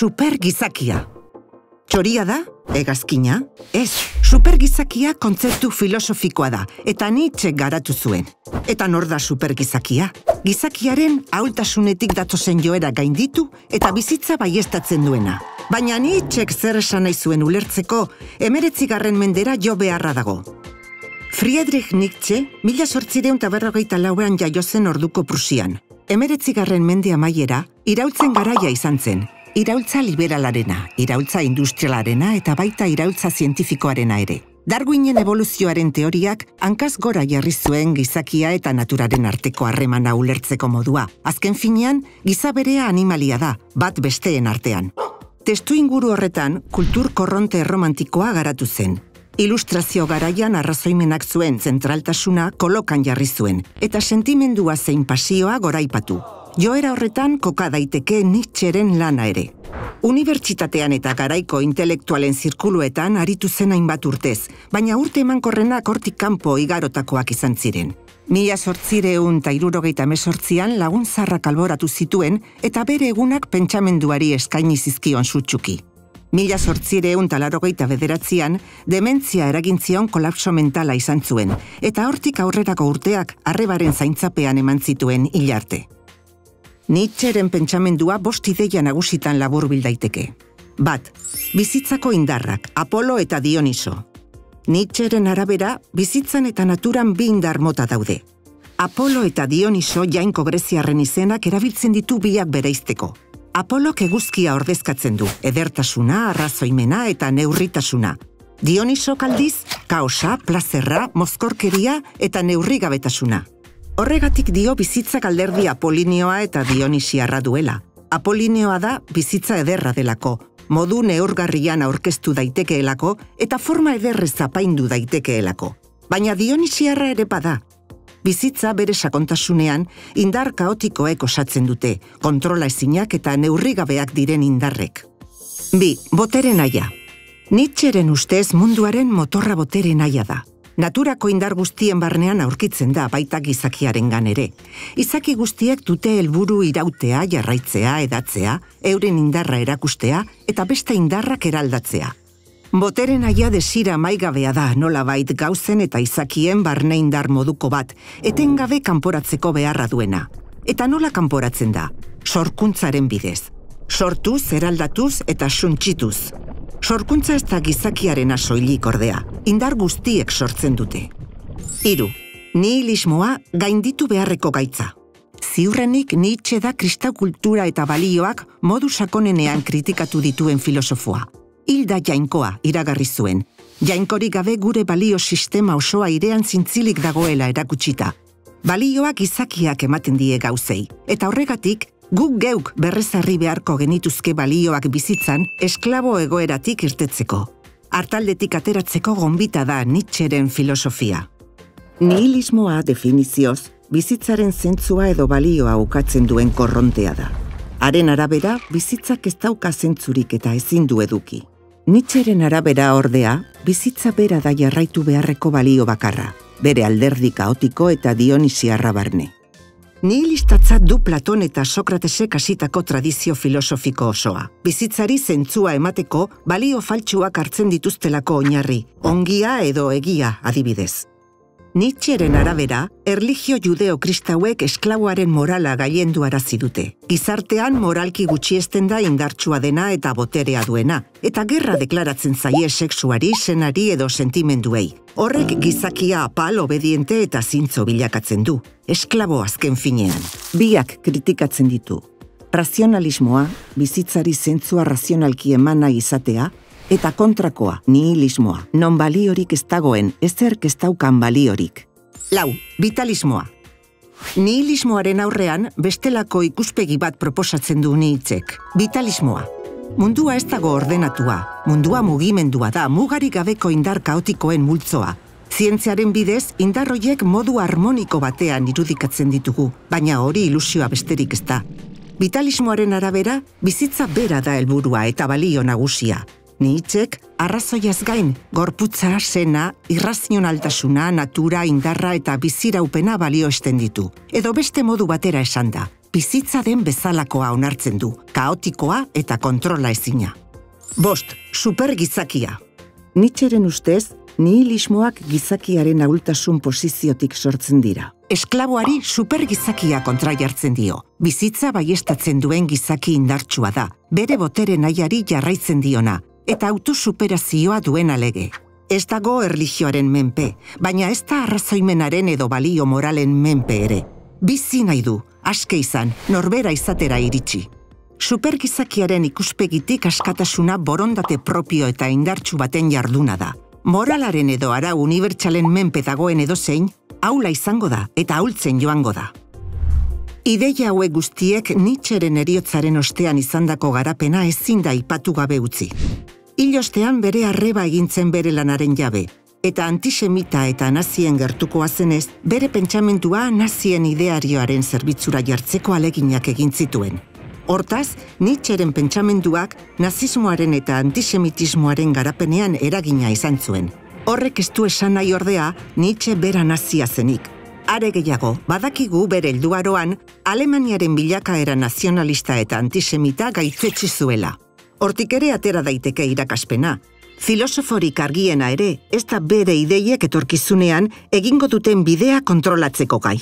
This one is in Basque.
supergizakia. Txoria da, egazkina, ez, supergizakia kontzeptu filosofikoa da, eta nitxe garatu zuen. Eta nor da supergizakia? Gizakiaren haultasunetik datozen joera gainditu eta bizitza baiestatzen duena. Baina nitxek zer esan nahi zuen ulertzeko, emeretzigarren mendera jo beharra dago. Friedrich Nietzsche, mila sortzireun taberrogeita lauean jaiozen orduko Prusian. Emeretzigarren mende amaiera, iraultzen garaia izan zen, iraultza liberalarena, iraultza industrialarena eta baita iraultza zientifikoarena ere. Darwinen evoluzioaren teoriak hankaz gora jarri zuen gizakia eta naturaren arteko harremana ulertzeko modua. Azken finean, gizaberea animalia da, bat besteen artean. Testu inguru horretan, kultur korronte romantikoa garatu zen. Ilustrazio garaian arrazoimenak zuen zentraltasuna kolokan jarri zuen, eta sentimendua zein pasioa goraipatu. Joera horretan koka daiteke Nietzscheren lana ere. Unibertsitatean eta garaiko intelektualen zirkuluetan aritu zen hainbat urtez, baina urte emankorrenak hortik kanpo igarotakoak izan ziren. Mila sortzireun eta irurogeita mesortzian lagun zarrak alboratu zituen eta bere egunak pentsamenduari eskaini zizkion sutsuki. Mila sortzireun talarrogeita bederatzean, dementzia eragintzion kolapso mentala izan zuen, eta hortik aurrerako urteak arrebaren zaintzapean eman zituen hilarte. Nietzscheren pentsamendua bost ideia nagusitan labur daiteke. Bat, bizitzako indarrak, Apolo eta Dioniso. Nietzscheren arabera, bizitzan eta naturan bi indar mota daude. Apolo eta Dioniso jainko greziarren izenak erabiltzen ditu biak bereizteko. Apolo eguzkia ordezkatzen du, edertasuna, arrazoimena eta neurritasuna. Dioniso kaldiz, kaosa, plazerra, mozkorkeria eta neurrigabetasuna. Horregatik dio bizitzak alderdi Apolinioa eta Dionisiarra duela. Apolinioa da bizitza ederra delako, modu neurgarrian aurkeztu daitekeelako eta forma ederrez zapaindu daitekeelako. Baina Dionisiarra ere bada. Bizitza bere sakontasunean indar kaotikoek osatzen dute, kontrola ezinak eta neurrigabeak diren indarrek. Bi, botere naia. Nietzscheren ustez munduaren motorra botere naia da naturako indar guztien barnean aurkitzen da baita gizakiaren ere. Izaki guztiek dute helburu irautea, jarraitzea, edatzea, euren indarra erakustea eta beste indarrak eraldatzea. Boteren aia desira maigabea da nola bait gauzen eta izakien barne indar moduko bat, etengabe kanporatzeko beharra duena. Eta nola kanporatzen da? Sorkuntzaren bidez. Sortuz, eraldatuz eta suntsituz. Sorkuntza ez da gizakiaren asoilik ordea, indar guztiek sortzen dute. Hiru, nihilismoa gainditu beharreko gaitza. Ziurrenik Nietzsche da kristau kultura eta balioak modu sakonenean kritikatu dituen filosofoa. Hilda jainkoa iragarri zuen. Jainkorik gabe gure balio sistema osoa irean zintzilik dagoela erakutsita. Balioak izakiak ematen die gauzei, eta horregatik guk geuk berrezarri beharko genituzke balioak bizitzan esklabo egoeratik irtetzeko. Artaldetik ateratzeko gonbita da Nietzscheren filosofia. Nihilismoa definizioz, bizitzaren zentzua edo balioa ukatzen duen korrontea da. Haren arabera, bizitzak ez dauka zentzurik eta ezin du eduki. Nietzscheren arabera ordea, bizitza bera da jarraitu beharreko balio bakarra, bere alderdi kaotiko eta dionisiarra barne. Nihilistatzat du Platon eta Sokratesek hasitako tradizio filosofiko osoa. Bizitzari zentzua emateko balio faltsuak hartzen dituztelako oinarri, ongia edo egia adibidez. Nietzscheren arabera, erligio judeo-kristauek esklaboaren morala gaiendu arazi dute. Gizartean moralki gutxiesten da indartsua dena eta boterea duena, eta gerra deklaratzen zaie sexuari, senari edo sentimenduei. Horrek gizakia apal, obediente eta zintzo bilakatzen du. Esklabo azken finean. Biak kritikatzen ditu. Razionalismoa, bizitzari zentzua razionalki emana izatea, eta kontrakoa, nihilismoa, non baliorik ez dagoen, ezerk ez daukan baliorik. Lau, vitalismoa. Nihilismoaren aurrean, bestelako ikuspegi bat proposatzen du nihitzek. Vitalismoa. Mundua ez dago ordenatua, mundua mugimendua da, mugarik gabeko indar kaotikoen multzoa. Zientziaren bidez, indarroiek modu harmoniko batean irudikatzen ditugu, baina hori ilusioa besterik ez da. Vitalismoaren arabera, bizitza bera da helburua eta balio nagusia. Nietzschek arrazoiaz gain, gorputza, sena, irrazionaltasuna, natura, indarra eta biziraupena balio esten ditu. Edo beste modu batera esan da. bizitza den bezalakoa onartzen du, kaotikoa eta kontrola ezina. Bost, supergizakia. Nitxeren ustez, nihilismoak gizakiaren ahultasun posiziotik sortzen dira. Esklaboari supergizakia kontra jartzen dio. Bizitza baiestatzen duen gizaki indartsua da, bere botere nahiari jarraitzen diona, eta autosuperazioa duen alege. Ez dago erlijioaren menpe, baina ez da arrazoimenaren edo balio moralen menpe ere. Bizi nahi du, aske izan, norbera izatera iritsi. Supergizakiaren ikuspegitik askatasuna borondate propio eta indartsu baten jarduna da. Moralaren edo ara unibertsalen menpe dagoen edo zein, aula izango da eta aultzen joango da. Ideia hauek guztiek nitxeren eriotzaren ostean izandako garapena ezin da ipatu gabe utzi. Ilostean bere arreba egintzen bere lanaren jabe, eta antisemita eta nazien gertukoa zenez, bere pentsamentua nazien idearioaren zerbitzura jartzeko aleginak egin zituen. Hortaz, Nietzscheren pentsamenduak nazismoaren eta antisemitismoaren garapenean eragina izan zuen. Horrek ez du esan nahi ordea Nietzsche bera nazia zenik. Are gehiago, badakigu bere helduaroan Alemaniaren bilakaera nazionalista eta antisemita gaitzetsi zuela. Hortik ere atera daiteke irakaspena. Filosoforik argiena ere, ez da bere ideiek etorkizunean egingo duten bidea kontrolatzeko gai.